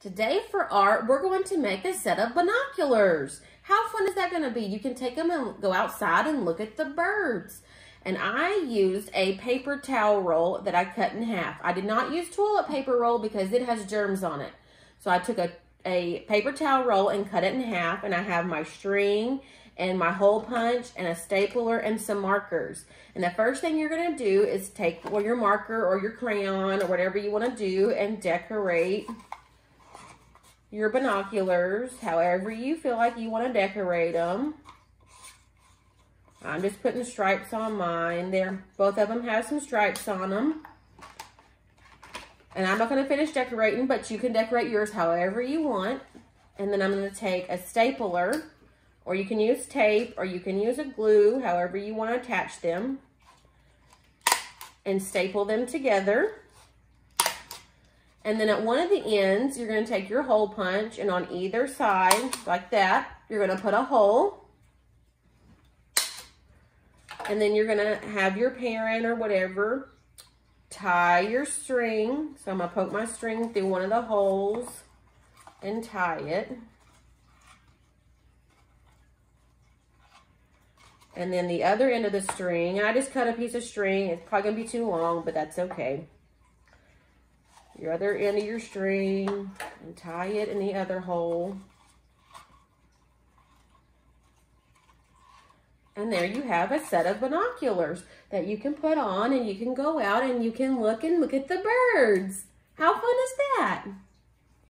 Today for art, we're going to make a set of binoculars. How fun is that going to be? You can take them and go outside and look at the birds. And I used a paper towel roll that I cut in half. I did not use toilet paper roll because it has germs on it. So I took a, a paper towel roll and cut it in half and I have my string and my hole punch and a stapler and some markers. And the first thing you're gonna do is take your marker or your crayon or whatever you wanna do and decorate your binoculars however you feel like you want to decorate them. I'm just putting stripes on mine. They're, both of them have some stripes on them. And I'm not going to finish decorating, but you can decorate yours however you want. And then I'm going to take a stapler, or you can use tape, or you can use a glue, however you want to attach them. And staple them together. And then at one of the ends, you're going to take your hole punch and on either side, like that, you're going to put a hole. And then you're going to have your parent or whatever tie your string. So I'm going to poke my string through one of the holes and tie it. And then the other end of the string, I just cut a piece of string. It's probably going to be too long, but that's okay your other end of your string and tie it in the other hole. And there you have a set of binoculars that you can put on and you can go out and you can look and look at the birds. How fun is that?